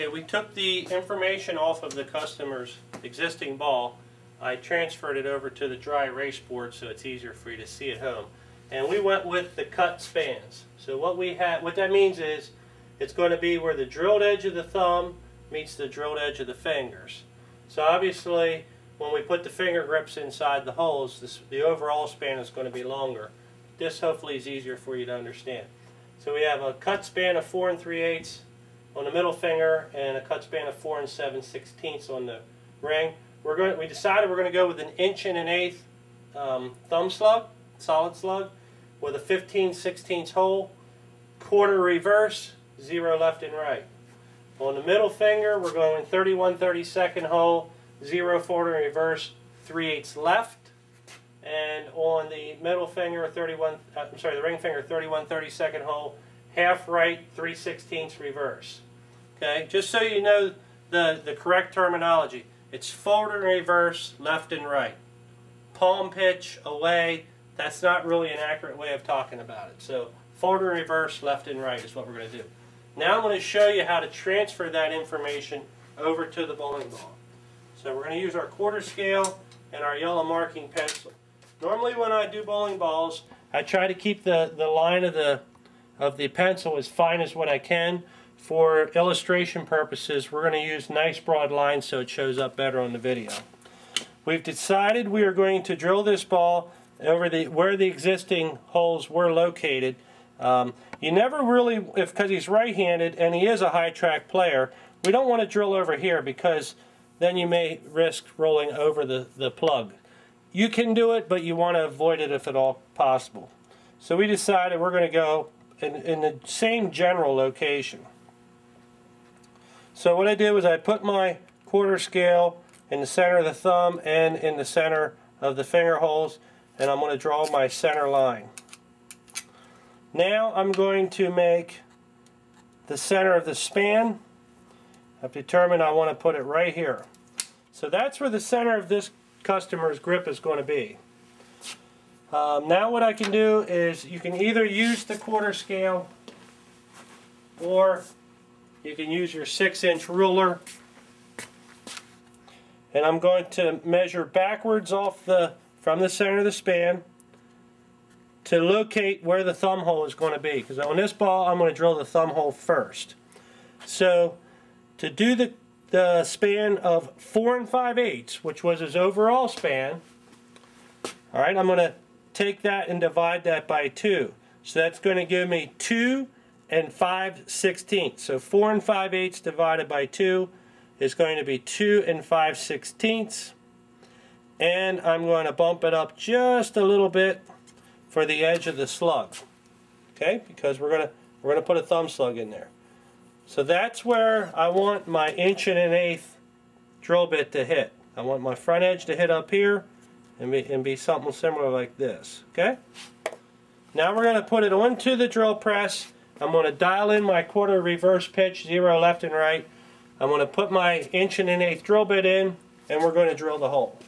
Okay, we took the information off of the customer's existing ball. I transferred it over to the dry erase board so it's easier for you to see at home. And we went with the cut spans. So what we had, what that means is it's going to be where the drilled edge of the thumb meets the drilled edge of the fingers. So obviously, when we put the finger grips inside the holes, this, the overall span is going to be longer. This hopefully is easier for you to understand. So we have a cut span of 4 and 3 eighths on the middle finger and a cut span of 4 and 7 sixteenths on the ring. We're going, we decided we're going to go with an inch and an eighth um, thumb slug, solid slug, with a 15 sixteenths hole, quarter reverse, zero left and right. On the middle finger, we're going 31 32nd hole, zero and reverse, 3 eighths left. And on the middle finger, 31, uh, I'm sorry, the ring finger, 31 32nd hole, half right, 3 16ths reverse. Okay, just so you know the, the correct terminology. It's forward and reverse, left and right. Palm pitch, away, that's not really an accurate way of talking about it. So forward and reverse, left and right is what we're going to do. Now I'm going to show you how to transfer that information over to the bowling ball. So we're going to use our quarter scale and our yellow marking pencil. Normally when I do bowling balls, I try to keep the, the line of the, of the pencil as fine as what I can. For illustration purposes, we're going to use nice broad lines so it shows up better on the video. We've decided we are going to drill this ball over the where the existing holes were located. Um, you never really, if because he's right-handed and he is a high track player, we don't want to drill over here because then you may risk rolling over the, the plug. You can do it, but you want to avoid it if at all possible. So we decided we're going to go in, in the same general location. So what I did was I put my quarter scale in the center of the thumb and in the center of the finger holes and I'm going to draw my center line. Now I'm going to make the center of the span. I've determined I want to put it right here. So that's where the center of this customer's grip is going to be. Um, now what I can do is you can either use the quarter scale or you can use your 6 inch ruler. And I'm going to measure backwards off the from the center of the span to locate where the thumb hole is going to be. Because on this ball I'm going to drill the thumb hole first. So to do the the span of 4 and 5 eighths which was his overall span alright I'm going to take that and divide that by 2 so that's going to give me 2 and 5 sixteenths. So 4 and 5 eighths divided by 2 is going to be 2 and 5 sixteenths. And I'm going to bump it up just a little bit for the edge of the slug. Okay, because we're going to we're going to put a thumb slug in there. So that's where I want my inch and an eighth drill bit to hit. I want my front edge to hit up here and be, and be something similar like this. Okay? Now we're going to put it onto the drill press I'm going to dial in my quarter reverse pitch, zero left and right. I'm going to put my inch and an eighth drill bit in, and we're going to drill the hole.